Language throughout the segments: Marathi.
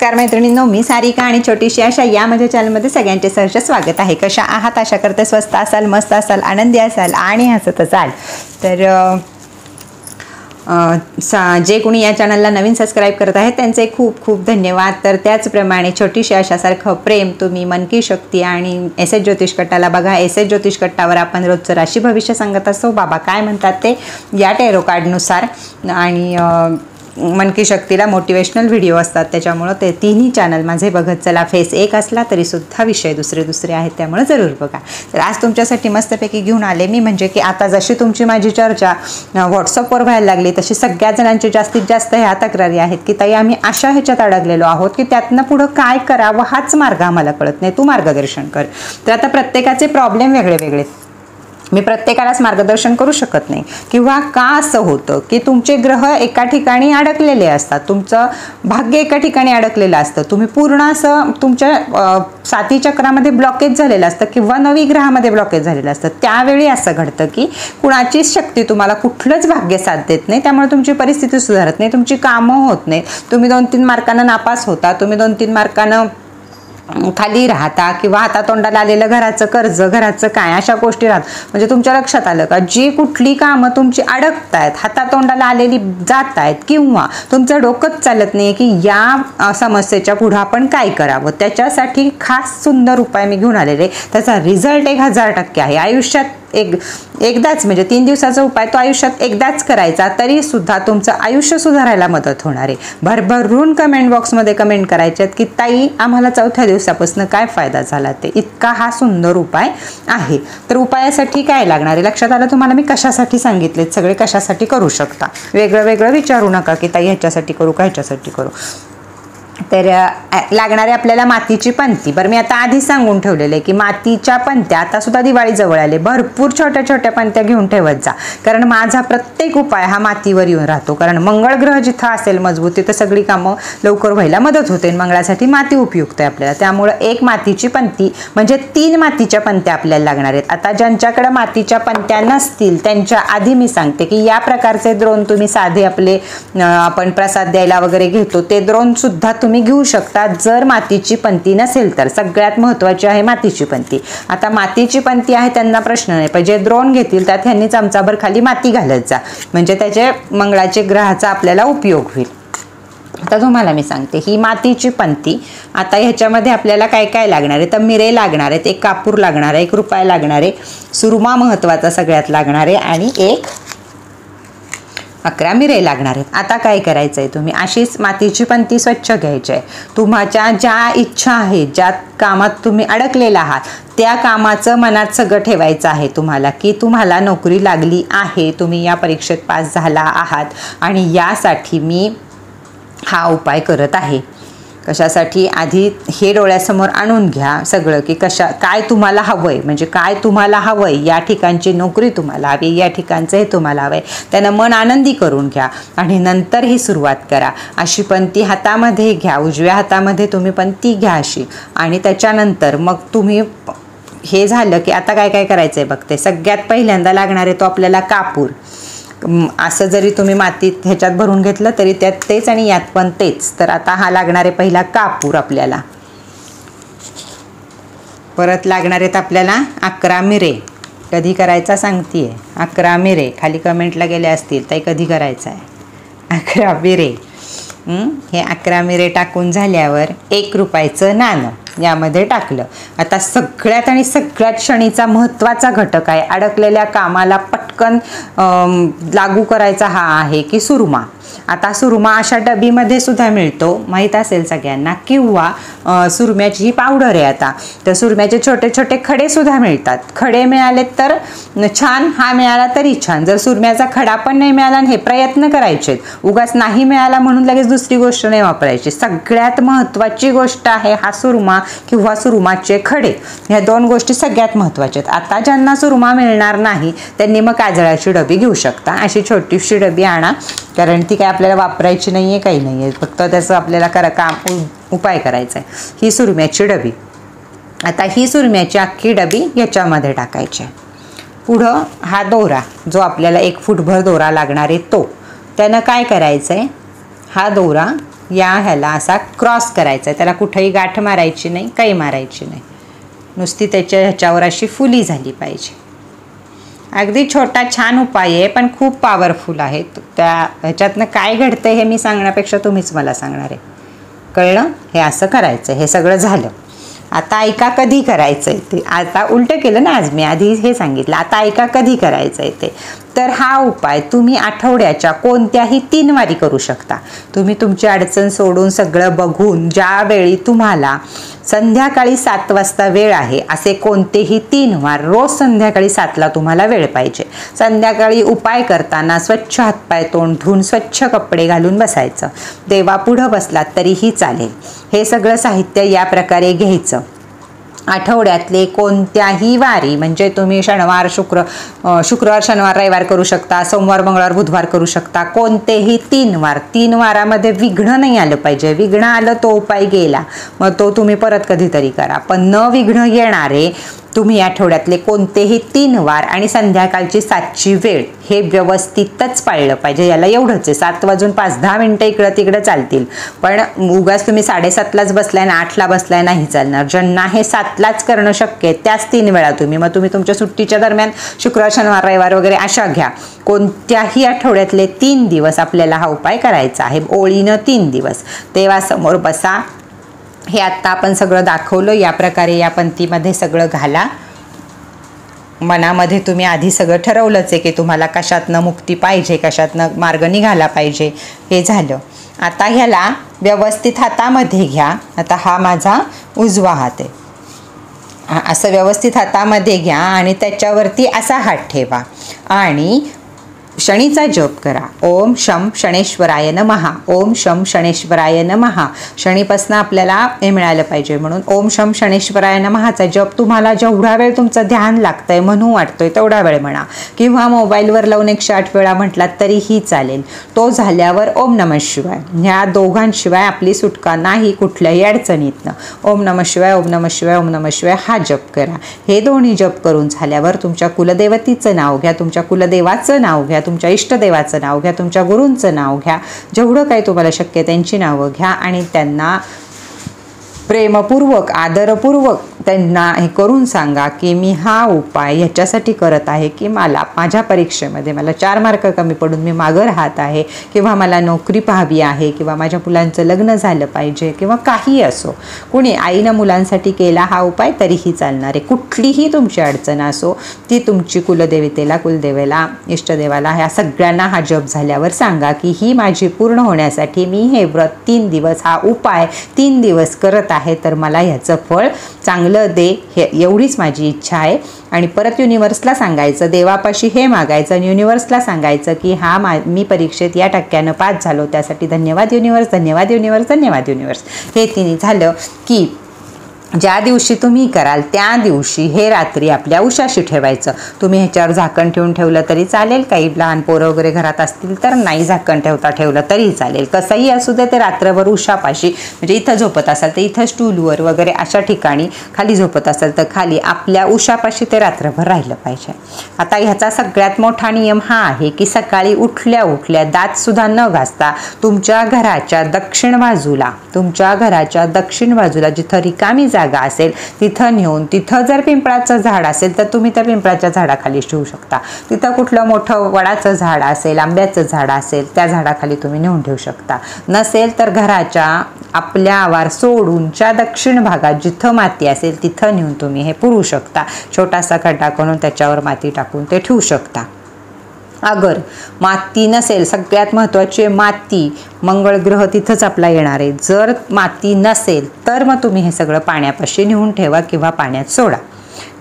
नमस्कार मैत्रिणींनो मी सारिका आणि छोटीशी अशा या माझ्या चॅनलमध्ये सगळ्यांचे सहर्ष स्वागत आहे. कशा आहात? आशा करते स्वस्त असाल मस्त असाल आनंदी असाल आणि हसत असाल. तर सा जे कोणी या चॅनलला नवीन सबस्क्राईब करत आहेत त्यांचे खूप खूप धन्यवाद. तर त्याचप्रमाणे छोटीशी अशासारखं प्रेम तुम्ही मन की शक्ती आणि एस एस ज्योतिष कट्टाला बघा. एस एस ज्योतिष कट्टावर आपण रोजचं राशी भविष्य सांगत असतो. बाबा काय म्हणतात ते? या टेरो कार्डनुसार आणि मन की शक्तीला मोटिवेशनल व्हिडिओ असतात. त्याच्यामुळं ते तिन्ही चॅनल माझे बघत चला. फेस एक असला तरीसुद्धा विषय दुसरे दुसरे आहेत. त्यामुळं जरूर बघा. तर आज तुमच्यासाठी मस्तपैकी घेऊन आले मी. म्हणजे की आता जशी तुमची माझी चर्चा व्हॉट्सअपवर व्हायला लागली तशी सगळ्या जणांची जास्तीत जास्त ह्या तक्रारी आहेत की ताई आम्ही अशा ह्याच्यात अडकलेलो आहोत की त्यातनं पुढं काय करावं हाच मार्ग आम्हाला कळत नाही. तू मार्गदर्शन कर. तर आता प्रत्येकाचे प्रॉब्लेम वेगळे वेगळे मी प्रत्येकालाच मार्गदर्शन करू शकत नाही. किंवा का असं होतं की तुमचे ग्रह एका ठिकाणी अडकलेले असतात तुमचं भाग्य एका ठिकाणी अडकलेलं असतं तुम्ही पूर्ण असं तुमच्या साती चक्रामध्ये ब्लॉकेज झालेलं असतं किंवा नवी ग्रहामध्ये ब्लॉकेज झालेलं असतं. त्यावेळी असं घडतं की कुणाचीच शक्ती तुम्हाला कुठलंच भाग्य साथ देत नाही. त्यामुळे तुमची परिस्थिती सुधारत नाही तुमची कामं होत नाही तुम्ही दोन तीन मार्कानं नापास होता तुम्ही दोन तीन मार्कानं खाली राहता किंवा हातातोंडाला आलेलं घराचं कर्ज घराचं काय अशा गोष्टी राहत म्हणजे तुमच्या लक्षात आलं का? जी कुठली कामं तुमची अडकतायत हातातोंडाला आलेली जात आहेत किंवा तुमचं डोकंच चालत नाही की या समस्येच्या पुढं आपण काय करावं? त्याच्यासाठी खास सुंदर उपाय मी घेऊन आलेले त्याचा रिझल्ट एक हजार टक्के आहे. आयुष्यात एक एकदाच म्हणजे तीन दिवसाचा उपाय तो आयुष्यात एकदाच करायचा तरी सुद्धा तुमचं आयुष्य सुधारायला मदत होणार आहे. भरभरून कमेंट बॉक्समध्ये कमेंट करायच्यात की ताई आम्हाला चौथ्या दिवसापासून काय फायदा झाला? ते इतका हा सुंदर उपाय आहे. तर उपायासाठी काय लागणार आहे? लक्षात आलं तुम्हाला मी कशासाठी सांगितलेत? सगळे कशासाठी करू शकता? वेगळं वेगळं विचारू नका की ताई ह्याच्यासाठी करू का? ह्याच्यासाठी करू? तर लागणारे आपल्याला मातीची पंती. बरं मी आता आधी सांगून ठेवलेलं आहे की मातीच्या पंत्या आता सुद्धा दिवाळी जवळ आले भरपूर छोट्या छोट्या पंत्या घेऊन ठेवत जा. कारण माझा प्रत्येक उपाय हा मातीवर येऊन राहतो. कारण मंगळ ग्रह जिथं असेल मजबूत तिथं सगळी कामं लवकर व्हायला मदत होते आणि मंगळासाठी माती उपयुक्त आहे आपल्याला. त्यामुळं एक मातीची पंती म्हणजे तीन मातीच्या पंत्या आपल्याला लागणार आहेत. आता ज्यांच्याकडे मातीच्या पंत्या नसतील त्यांच्या आधी मी सांगते की या प्रकारचे द्रोण तुम्ही साधे आपले आपण प्रसाद द्यायला वगैरे घेतो. ते द्रोणसुद्धा तुम्ही तुम्ही घेऊ शकता जर मातीची पंती नसेल तर. सगळ्यात महत्त्वाची आहे मातीची पंती. आता मातीची पंती आहे त्यांना प्रश्न नाही पण जे द्रोण घेतील त्यात ह्यांनी चमचाभर खाली माती घालत जा. म्हणजे त्याचे मंगळाचे ग्रहाचा आपल्याला उपयोग होईल. आता तुम्हाला मी सांगते ही मातीची पंती आता ह्याच्यामध्ये आपल्याला काय काय लागणार आहे? तर मिरे लागणार आहेत एक कापूर लागणार आहे एक रुपाय लागणार आहे सुरमा महत्त्वाचा सगळ्यात लागणार आहे आणि एक अकरा मिरे लागणार आहेत. आता काय करायचं आहे तुम्ही? अशीच मातीची पंती स्वच्छ घ्यायची आहे. तुम्हाच्या ज्या इच्छा आहेत ज्या कामात तुम्ही अडकलेला आहात त्या कामाचं मनात सगळं ठेवायचं आहे तुम्हाला की तुम्हाला नोकरी लागली आहे तुम्ही या परीक्षेत पास झाला आहात. आणि यासाठी मी हा उपाय करत आहे. कशासाठी आधी हे डोळ्यासमोर आणून घ्या सगळं की कशा काय तुम्हाला हवं आहे म्हणजे काय तुम्हाला हवं आहे या ठिकाणची नोकरी तुम्हाला हवी या ठिकाणचं हे तुम्हाला हवं आहे त्यानं मन आनंदी करून घ्या आणि नंतर ही सुरुवात करा. अशी पंती हातामध्ये घ्या उजव्या हातामध्ये तुम्ही पंती घ्या अशी. आणि त्याच्यानंतर मग तुम्ही हे झालं की आता काय काय करायचं आहे बघते सगळ्यात पहिल्यांदा लागणार आहे तो आपल्याला कापूर. असं जरी तुम्ही मातीत ह्याच्यात भरून घेतलं तरी त्यात तेच आणि यात पण तेच. तर आता हा लागणारे पहिला कापूर आपल्याला. परत लागणार आहेत आपल्याला अकरा मिरे. कधी करायचा सांगतीये? अकरा मिरे. खाली कमेंटला गेले असतील तर कधी करायचं आहे अकरा मिरे. हे? अकरा मिरे टाकून झाल्यावर एक रुपयाचं नाणं यामध्ये टाकलं. आता सगळ्यात आणि सगळ्यात क्षणीचा महत्त्वाचा घटक आहे अडकलेल्या कामाला पट पटकन लागू करायचा हा आहे की सुरमा. आता सुरमा अशा डबीमध्ये सुद्धा मिळतो. माहीत असेल सगळ्यांना. किंवा सुरम्याची ही पावडर आहे आता तर सुरम्याचे छोटे छोटे खडे सुद्धा मिळतात. खडे मिळाले तर छान हा मिळाला तरी छान. जर सुरम्याचा खडा पण नाही मिळाला हे प्रयत्न करायचे उगाच नाही मिळाला म्हणून लगेच दुसरी गोष्ट नाही वापरायची. सगळ्यात महत्त्वाची गोष्ट आहे हा सुरमा किंवा सुरमाचे खडे. ह्या दोन गोष्टी सगळ्यात महत्त्वाच्या आहेत. आता ज्यांना सुरमा मिळणार नाही त्यांनी मग काजळाची डबी घेऊ शकता. अशी छोटीशी डबी आणा. कारण ती काय आपल्याला वापरायची नाही आहे काही नाही आहे फक्त त्याचं आपल्याला करा काम उपाय करायचा आहे ही सुरम्याची डबी. आता ही सुरम्याची अख्खी डबी याच्यामध्ये टाकायची आहे. पुढं हा दोरा जो आपल्याला एक फुटभर दोरा लागणार आहे तो. त्यानं काय करायचं आहे हा दोरा या ह्याला असा क्रॉस करायचा आहे त्याला कुठंही गाठ मारायची नाही काही मारायची नाही. नुसती त्याच्या ह्याच्यावर अशी फुली झाली पाहिजे. अगदी छोटा छान उपाय आहे पण खूप पॉवरफुल आहे. त्या ह्याच्यातनं काय घडतं हे मी सांगण्यापेक्षा तुम्हीच मला सांगणार आहे. कळलं? हे असं करायचं हे सगळं झालं. आता ऐका कधी करायचं आहे ते. आता उलटं केलं ना आज मी आधी हे सांगितलं. आता ऐका कधी करायचं आहे ते. तर हा उपाय तुम्ही आठवड्याच्या कोणत्याही तीन वारी करू शकता. तुम्ही तुमची अडचण सोडून सगळं बघून ज्यावेळी तुम्हाला संध्याकाळी सात वाजता वेळ आहे असे कोणतेही तीन वार रोज संध्याकाळी सातला तुम्हाला वेळ पाहिजे. संध्याकाळी उपाय करताना स्वच्छ हातपाय तोंड धुवून स्वच्छ कपडे घालून बसायचं. देवा पुढं बसलात तरीही चालेल. हे सगळं साहित्य या प्रकारे घ्यायचं. आठवड्यातले कोणत्याही वारी म्हणजे तुम्ही शनिवार शुक्र शुक्रवार शनिवार रविवार करू शकता सोमवार मंगळवार बुधवार करू शकता. कोणतेही तीन वार तीन वारामध्ये विघ्न नाही आलं पाहिजे. विघ्न आलं तो उपाय गेला मग तो तुम्ही परत कधीतरी करा. पण न विघ्न येणारे तुम्ही आठवड्यातले कोणतेही तीन वार आणि संध्याकाळची सातची वेळ हे व्यवस्थितच पाळलं पाहिजे. याला एवढंच आहे. सात वाजून पाच दहा मिनटं इकडं तिकडं चालतील. पण उगाच तुम्ही साडेसातलाच बसलाय ना आठला बसलाय नाही चालणार. ज्यांना हे सातलाच करणं शक्य आहे त्याच तीन वेळा तुम्ही. मग तुम्ही तुमच्या सुट्टीच्या दरम्यान शुक्रवार शनिवार रविवार वगैरे अशा घ्या. कोणत्याही आठवड्यातले तीन दिवस आपल्याला हा उपाय करायचा आहे. ओळीनं तीन दिवस. तेव्हा समोर बसा हे आत्ता आपण सगळं दाखवलं या प्रकारे या पंक्तीमध्ये सगळं घाला. मनामध्ये तुम्ही आधी सगळं ठरवलंच आहे की तुम्हाला कशातनं मुक्ती पाहिजे कशातनं मार्ग निघाला पाहिजे हे झालं. आता ह्याला व्यवस्थित हातामध्ये घ्या. आता हा माझा उजवा हात आहे. असं व्यवस्थित हातामध्ये घ्या आणि त्याच्यावरती असा हात ठेवा. आणि शनीचा जप करा. ओम शम शणेश्वराय महा ओम शम शणेश्वराय महा शनीपासनं आपल्याला हे मिळालं पाहिजे म्हणून ओम शम शणेश्वराय नमहाचा जप तुम्हाला जेवढा वेळ तुमचं ध्यान लागतंय म्हणू वाटतोय तेवढा वेळ म्हणा. किंवा मोबाईलवर लावून एकशे आठ वेळा म्हटलात तरीही चालेल. तो झाल्यावर ओम नम शिवाय. ह्या दोघांशिवाय आपली सुटका नाही कुठल्याही अडचणीतनं. ओम नम शिवाय ओम नम शिवाय ओम नम शिवाय हा जप करा. हे दोन्ही जप करून झाल्यावर तुमच्या कुलदेवतीचं नाव घ्या तुमच्या कुलदेवाचं नाव घ्या तुमच्या इष्टदेवाचं नाव घ्या तुमच्या गुरूंचं नाव घ्या जेवढं काही तुम्हाला शक्य त्यांची नावं घ्या आणि त्यांना प्रेमपूर्वक आदरपूर्वक त्यांना हे करून सांगा की मी हा उपाय ह्याच्यासाठी करत आहे की मला माझ्या परीक्षेमध्ये मला चार मार्क कमी पडून मी मागं राहत आहे किंवा मला नोकरी पाहावी आहे किंवा माझ्या मुलांचं लग्न झालं पाहिजे किंवा काही असो. कुणी आईनं मुलांसाठी केला हा उपाय तरीही चालणार आहे. कुठलीही तुमची अडचण असो ती तुमची कुलदेवतेला कुलदेवेला इष्टदेवाला ह्या सगळ्यांना हा जप झाल्यावर सांगा की ही माझी पूर्ण होण्यासाठी मी हे व्रत तीन दिवस हा उपाय तीन दिवस करत आहे तर मला ह्याचं फळ चांगलं दे हे एवढीच माझी इच्छा आहे. आणि परत युनिवर्सला सांगायचं देवापाशी हे मागायचं आणि युनिवर्सला सांगायचं की हा मा मी परीक्षेत या टक्क्यानं पास झालो. त्यासाठी धन्यवाद युनिवर्स धन्यवाद युनिवर्स धन्यवाद युनिवर्स हे तिने झालं की ज्या दिवशी तुम्ही कराल त्या दिवशी हे रात्री आपल्या उशाशी ठेवायचं. तुम्ही ह्याच्यावर झाकण ठेवून ठेवलं तरी चालेल. काही लहान पोरं वगैरे घरात असतील तर नाही झाकण ठेवता ठेवलं तरी चालेल. कसंही असू दे ते रात्रभर उशापाशी म्हणजे इथं झोपत असाल तर इथं स्टूलवर वगैरे अशा ठिकाणी खाली झोपत असाल तर खाली आपल्या उशापाशी ते रात्रभर राहिलं पाहिजे. आता ह्याचा सगळ्यात मोठा नियम हा आहे की सकाळी उठल्या उठल्या दातसुद्धा न घासता तुमच्या घराच्या दक्षिण बाजूला तुमच्या घराच्या दक्षिण बाजूला जिथं रिकामी जागा असेल तिथं नेऊन तिथं जर पिंपळाचं झाड असेल तर तुम्ही त्या पिंपळाच्या झाडाखाली ठेवू शकता. तिथं कुठलं मोठं वडाचं झाड असेल आंब्याचं झाड असेल त्या झाडाखाली तुम्ही नेऊन ठेवू शकता. नसेल तर घराच्या आपल्या आवार सोडूनच्या दक्षिण भागात जिथं माती असेल तिथं नेऊन तुम्ही हे पुरू शकता. छोटासा खड्डा करून त्याच्यावर माती टाकून ते ठेवू शकता. अगर माती नसेल सगळ्यात महत्त्वाची माती. मंगळ ग्रह तिथंच आपला येणार आहे. जर माती नसेल तर मग तुम्ही हे सगळं पाण्यापाशी नेऊन ठेवा किंवा पाण्यात सोडा.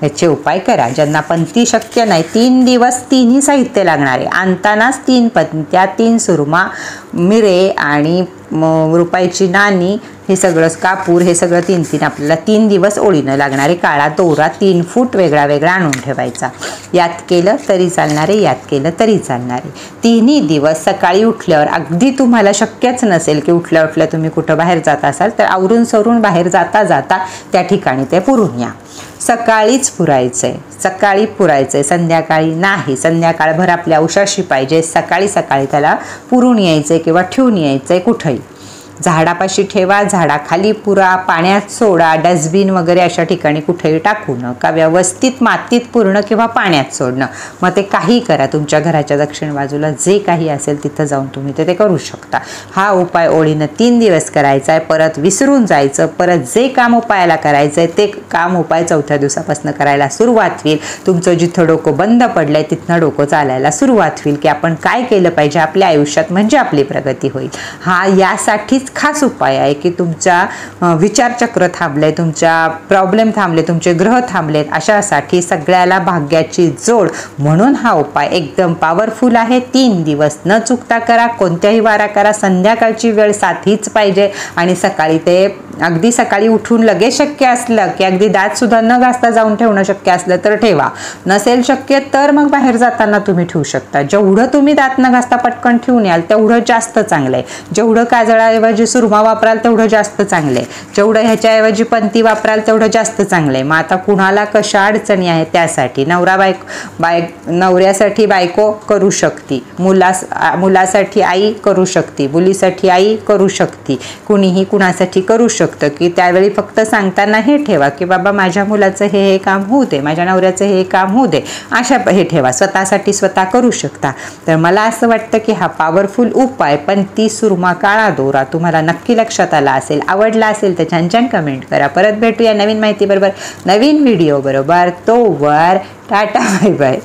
याचे उपाय करा. ज्यांना पंथी शक्य नाही तीन दिवस तिन्ही साहित्य लागणार. आहे आणतानाच तीन पंत्या तीन सुरमा मिरे आणि रुपायची नाणी हे सगळं कापूर हे सगळं तीन तीन आपल्याला तीन दिवस ओळीनं लागणारे काळा दोरा तीन फूट वेगळा वेगळा आणून ठेवायचा. यात केलं तरी चालणारे यात केलं तरी चालणारे. तिन्ही दिवस सकाळी उठल्यावर अगदी तुम्हाला शक्यच नसेल की उठल्या उठल्या तुम्ही कुठं बाहेर जात असाल तर आवरून सवरून बाहेर जाता जाता त्या ठिकाणी ते पुरून या. सकाळीच पुरायचं आहे सकाळी पुरायचं आहे संध्याकाळी नाही. संध्याकाळभर आपल्या उशाशी पाहिजे. सकाळी सकाळी त्याला पुरून यायचं आहे किंवा ठेवून यायचं आहे कुठंही. झाडापाशी ठेवा झाडाखाली पुरा पाण्यात सोडा डस्टबिन वगैरे अशा ठिकाणी कुठेही टाकू नका. व्यवस्थित मातीत पूर्ण किंवा पाण्यात सोडणं. मग ते काही करा. तुमच्या घराच्या दक्षिण बाजूला जे काही असेल तिथं जाऊन तुम्ही ते ते करू शकता. हा उपाय ओळीनं तीन दिवस करायचा आहे परत विसरून जायचं. परत जे काम उपायाला करायचं आहे ते काम उपाय चौथ्या दिवसापासून करायला सुरुवात होईल. तुमचं जिथं डोकं बंद पडलं आहे तिथनं डोकं चालायला सुरुवात होईल की आपण काय केलं पाहिजे आपल्या आयुष्यात म्हणजे आपली प्रगती होईल. हा यासाठीच खास उपाय आहे की तुमचा विचारचक्र थांबले तुमच्या प्रॉब्लेम थांबले तुमचे ग्रह थांबलेत अशासाठी सगळ्याला भाग्याची जोड म्हणून हा उपाय एकदम पॉवरफुल आहे. तीन दिवस न चुकता करा कोणत्याही वारा करा संध्याकाळची वेळ साथीच पाहिजे आणि सकाळी ते अगदी सकाळी उठून लगेच शक्य असलं की अगदी दातसुद्धा न घासता जाऊन ठेवणं शक्य असलं तर ठेवा. नसेल शक्य तर मग बाहेर जाताना तुम्ही ठेवू शकता. जेवढं तुम्ही दात न घासता पटकन ठेवून याल तेवढं जास्त चांगलं आहे जेवढं काजळाऐवजी सुरमा वापराल तेवढं जास्त चांगलं. आहे जेवढं ह्याच्याऐवजी पंती वापराल तेवढं जास्त चांगलं. आहे मग आता कुणाला कशा अडचणी आहेत त्यासाठी नवरा बायको बाय नवऱ्यासाठी बायको करू शकते. मुलास मुलासाठी आई करू शकते. मुलीसाठी आई करू शकते. कुणीही कुणासाठी करू शकतं. की त्यावेळी फक्त सांगताना हे ठेवा की बाबा माझ्या मुलाचं हे हे काम होऊ दे. माझ्या नवऱ्याचं हे काम होऊ दे. अशा हे ठेवा. स्वतःसाठी स्वतः करू शकता. तर मला असं वाटतं की हा पॉवरफुल उपाय पण ती सुरमा काळा दोरा. तुम्हाला नक्की लक्षात आला असेल आवडला असेल तर छान छान कमेंट करा. परत भेटूया नवीन माहितीबरोबर नवीन व्हिडिओ बरोबर. तो टाटा बाय बाय